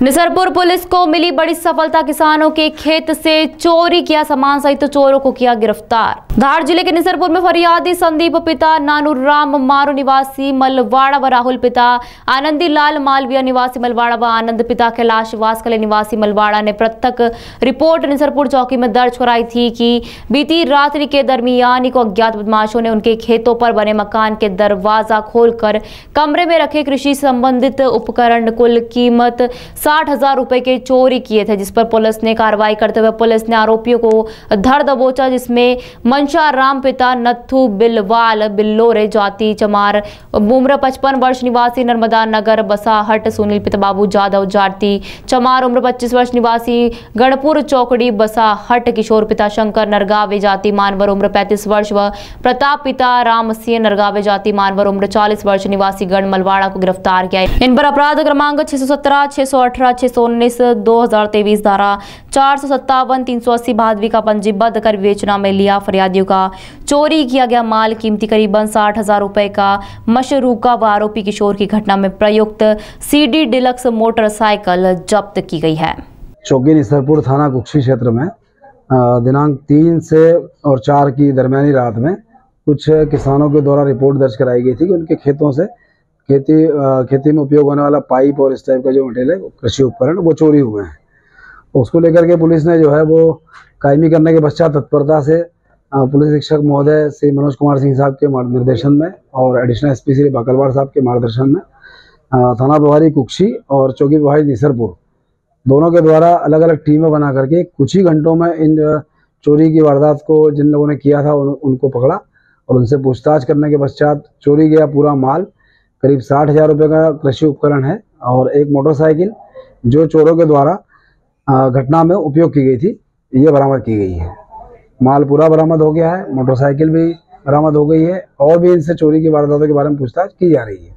Nisarpur police को मिली बड़ी सफलता। किसानों के खेत से चोरी किया सामान सहित तो चोरों को किया गिरफ़्तार। धार ज़िले के निसरपुर में फरियादी संदीप पिता नानू राम मारू निवासी मलवाड़ा व राहुल पिता आनंदी लाल मालविया निवासी मलवाड़ा व आनंद पिता कैलाश वासकले निवासी मलवाड़ा ने प्रत्यक रिपोर्ट निसरपुर चौकी में दर्ज कराई थी कि बीती रात्रि के दरमियान को अज्ञात बदमाशों ने उनके खेतों पर बने मकान के दरवाज़ा खोलकर कमरे में रखे कृषि संबंधित उपकरण कुल कीमत साठ हज़ार रुपए के चोरी किए थे, जिस पर पुलिस ने कार्रवाई करते हुए पुलिस ने आरोपियों को धर दबोचा, जिसमें मंशा राम पिता नथु बिलवाल, बिल्लोरे, जाति चमार उम्र पचपन वर्ष, निवासी नर्मदा नगर, बसाहट, सुनील पिता, बाबू जादव जाति चमार, उम्र पच्चीस वर्ष, निवासी गणपुर चौकड़ी, बसाहट, किशोर पिता शंकर, नरगावे, जाति मानवर, उम्र पैंतीस वर्ष व प्रताप पिता राम सिंह, नरगावे, जाति मानवर, उम्र चालीस वर्ष, निवासी गण मलवाड़ा को गिरफ़्तार किया। इन पर अपराध क्रमांक छह सौ सत्रह, छह सौ अठारह छह सौ उन्नीस, दो हज़ार तेईस धारा चार सौ सत्तावन, तीन सौ अस्सी भादवी का पंजीबद्ध कर विवेचना में लिया फरियादियों का। चोरी किया गया माल, कीमती करीबन साठ हज़ार रुपए का मशरूका व आरोपी किशोर की घटना में प्रयुक्त सीडी डिलक्स मोटरसाइकिल जब्त की गई है। चौकी निसरपुर थाना कुक्षी क्षेत्र में दिनांक तीन से और चार की दरमियानी रात में कुछ किसानों के द्वारा रिपोर्ट दर्ज कराई गई थी कि उनके खेतों से खेती खेती में उपयोग होने वाला पाइप और इस टाइप का जो मटेरियल है कृषि उपकरण वो चोरी हुए हैं। उसको लेकर के पुलिस ने जो है वो कायमी करने के पश्चात तत्परता से पुलिस अधीक्षक महोदय श्री मनोज कुमार सिंह साहब के निर्देशन में और एडिशनल एसपी श्री बाकलवाड़ साहब के मार्गदर्शन में थाना प्रभारी कुक्षी और चौकी प्रभारी निसरपुर दोनों के द्वारा अलग अलग टीमें बना करके कुछ ही घंटों में इन चोरी की वारदात को जिन लोगों ने किया था उन, उनको पकड़ा और उनसे पूछताछ करने के पश्चात चोरी गया पूरा माल करीब साठ हज़ार रुपये का कृषि उपकरण है और एक मोटरसाइकिल जो चोरों के द्वारा घटना में उपयोग की गई थी, ये बरामद की गई है। माल पूरा बरामद हो गया है, मोटरसाइकिल भी बरामद हो गई है और भी इनसे चोरी की वारदातों के बारे में पूछताछ की जा रही है।